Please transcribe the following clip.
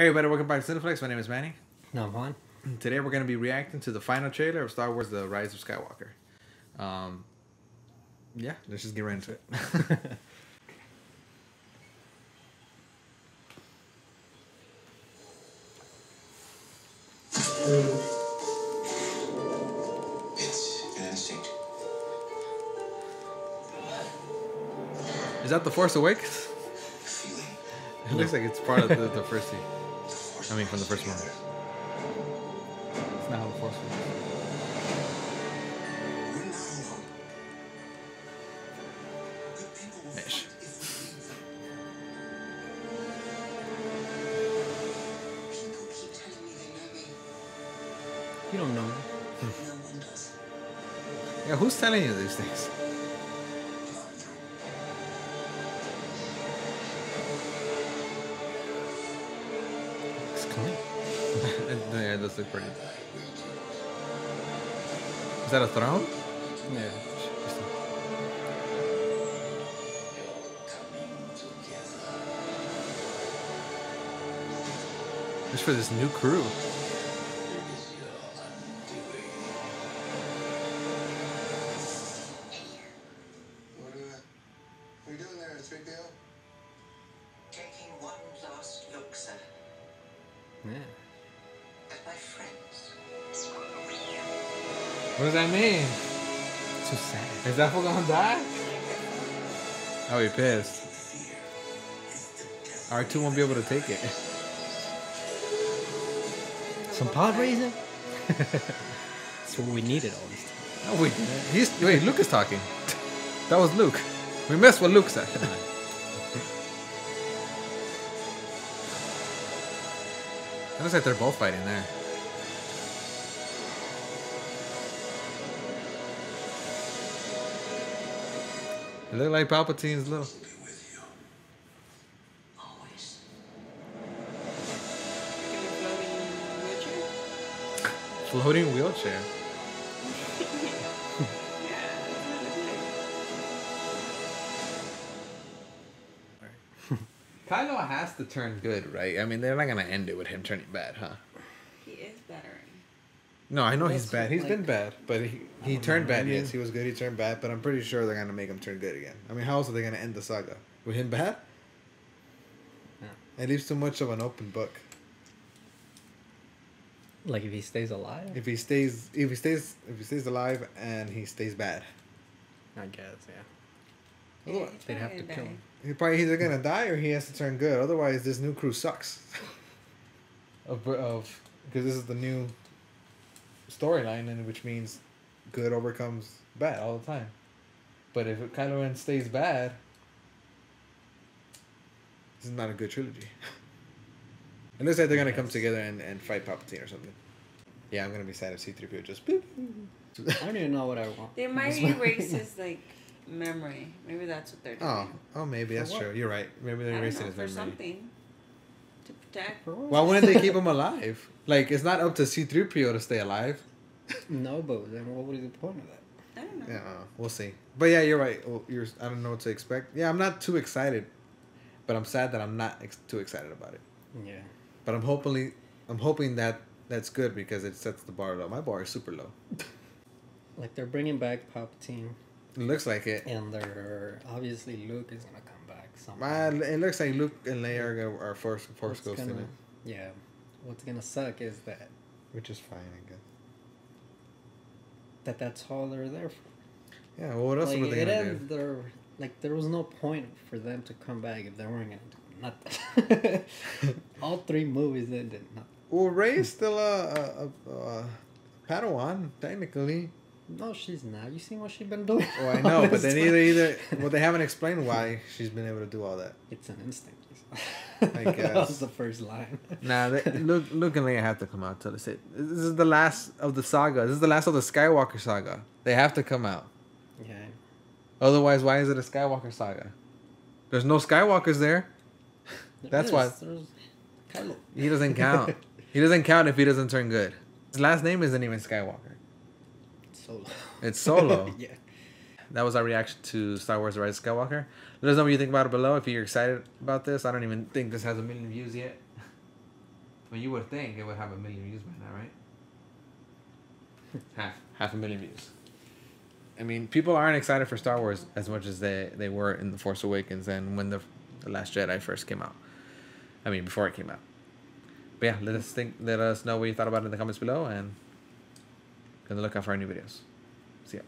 Hey everybody, welcome back to CineFlex. My name is Manny. No, I'm Juan. Today we're going to be reacting to the final trailer of Star Wars: The Rise of Skywalker. Um, yeah, let's just get right into it. It's an instinct. Is that the Force Awakens? Feeling. It looks like it's part of the, the first scene. The force I mean, from the first one. It's not how the Force works. We're not alone. Good people will Ish. fight if we leave them. People keep telling me they know me. You don't know. No one. Yeah, who's telling you these things? Yeah, it does look pretty. Is that a throne? Yeah. Coming. Just for this new crew. It What does that mean? So sad. Is that fool gonna die? Oh, he pissed. Fear is the death. R2 won't be able to take it. Some pod raising? That's what we needed all this time. No, wait. He's wait. Luke is talking. That was Luke. We missed what Luke said. It looks like they're both fighting there. It look like Palpatine's little floating wheelchair. Kylo has to turn good, right? I mean, they're not gonna end it with him turning bad, huh? He is better. No, I know he's bad. He's been bad, but he, he oh, turned know, bad. maybe- Yes, he was good. He turned bad, but I'm pretty sure they're gonna make him turn good again. I mean, how else are they gonna end the saga with him bad? Yeah. It leaves too much of an open book. Like if he stays alive? If he stays, if he stays, if he stays alive and he stays bad, I guess, yeah. Yeah, They'd have to gonna kill him. he probably either gonna die or he has to turn good. Otherwise, this new crew sucks. of of because this is the new storyline, and which means good overcomes bad all the time. But if Kylo Ren stays bad, this is not a good trilogy. it looks like they're gonna come together and, and fight Palpatine or something. Yeah, I'm gonna be sad if C-3PO just. boop. I don't even know what I want. They might erase his like memory. Maybe that's what they're oh, doing. Oh, oh, maybe that's true. You're right. Maybe they're don't erasing know, his for memory. something to protect. For? Why wouldn't they keep him alive? Like it's not up to C-3PO to stay alive. No, but then what would be the point of that? I don't know. Yeah, uh, we'll see. But yeah, you're right. Well, you're. I don't know what to expect. Yeah, I'm not too excited, but I'm sad that I'm not ex- too excited about it. Yeah. But I'm hopefully, I'm hoping that that's good because it sets the bar low. My bar is super low. Like they're bringing back Palpatine, It looks like it. and they're obviously Luke is gonna come Uh, it looks like Luke and Leia are, are force force ghosts in it, Yeah. What's gonna suck is that which is fine, I guess. that that's all they're there for. Yeah. Well, what else like, were they gonna do? like there was no point for them to come back if they weren't gonna do nothing. all three movies ended nothing. Well, Rey's still a, a, a, a Padawan technically. No, she's not. You seen what she's been doing? Oh, I know, but then either either well, they haven't explained why she's been able to do all that. It's an instinct. I that was the first line. Nah, they, Luke, Luke and Leia have to come out. Tell us it. This is the last of the saga. This is the last of the Skywalker saga. They have to come out. yeah. Otherwise, why is it a Skywalker saga? There's no Skywalkers there. There That's is. why- There's Kylo. He doesn't count. he doesn't count if he doesn't turn good. His last name isn't even Skywalker. Solo. It's Solo. yeah. That was our reaction to Star Wars: The Rise of Skywalker. Let us know what you think about it below. If you're excited about this, I don't even think this has a million views yet. Mean, you would think it would have a million views by now, right? half half a million views. I mean, people aren't excited for Star Wars as much as they, they were in The Force Awakens and when the, the Last Jedi first came out. I mean, before it came out. But yeah, let us think. Let us know what you thought about it in the comments below, and gonna look out for our new videos. See ya.